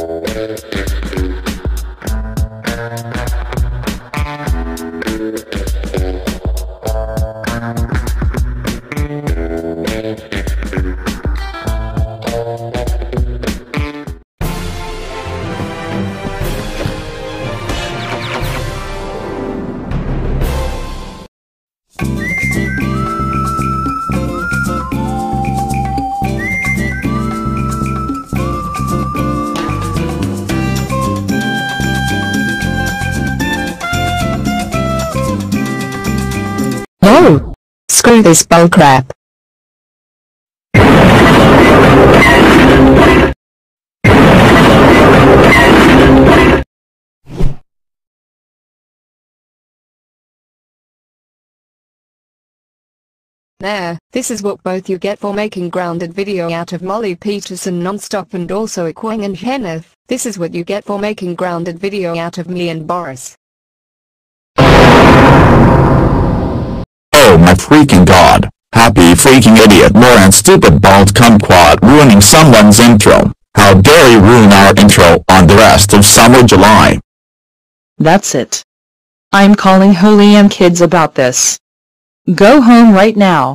Thank you. No! Screw this bullcrap. There, this is what both you get for making grounded video out of Molly Peterson nonstop and also Ikhwan and Kenneth. This is what you get for making grounded video out of me and Boris. Freaking god. Happy freaking idiot more and stupid bald kumquat ruining someone's intro. How dare you ruin our intro on the rest of summer July. That's it. I'm calling Holy and kids about this. Go home right now.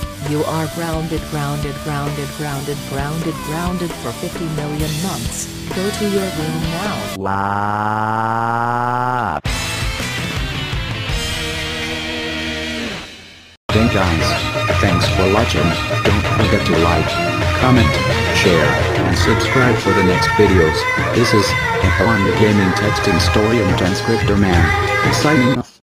You are grounded, grounded, grounded, grounded, grounded, grounded for 50 million months. Go to your room now. Wow. Then guys, thanks for watching, don't forget to like, comment, share, and subscribe for the next videos. This is, Ikhwan the Gaming Texting Story and Transcriptor Man, signing off.